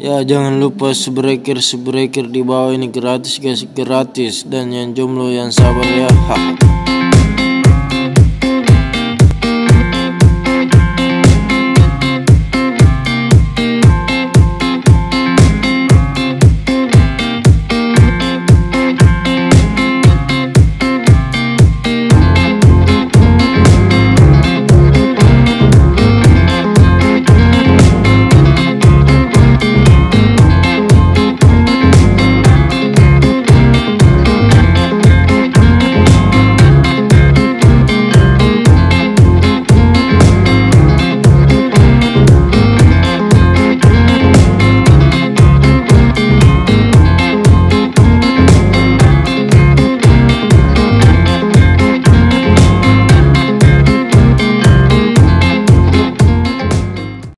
Ya jangan lupa subreker subreker di bawah ini gratis guys gratis dan yang jomblo yang sabar ya. Ha.